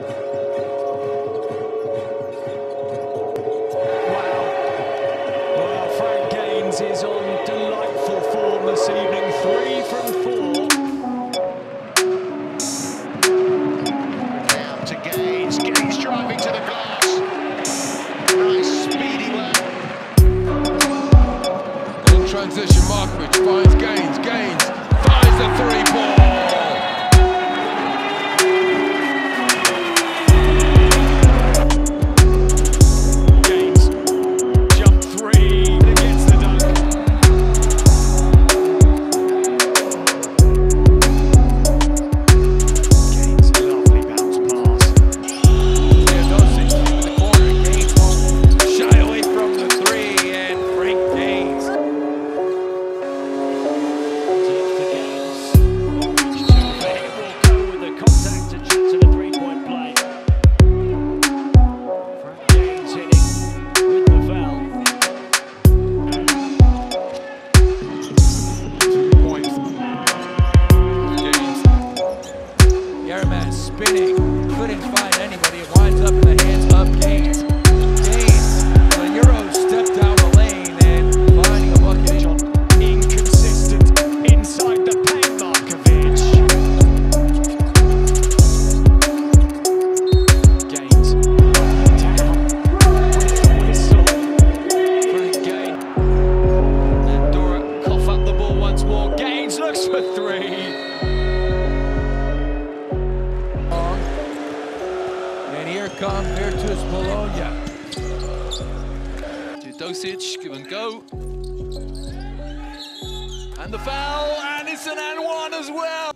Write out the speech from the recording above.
Well, Frank Gaines is on delightful form this evening. Three from four. Down to Gaines. Gaines driving to the glass. Nice speedy work. In transition, Markovic finds Gaines. Gaines finds the three ball. Couldn't find anybody. It winds up in the hands of Gaines. Gaines. The Euro stepped down the lane and finding a bucket. Inconsistent inside the paint, Markovic. Gaines down whistle. Frank Gaines. And Dora cough up the ball once more. Gaines looks for three. Virtus Bologna. Teodosic, give and go. And the foul, and it's an and one as well.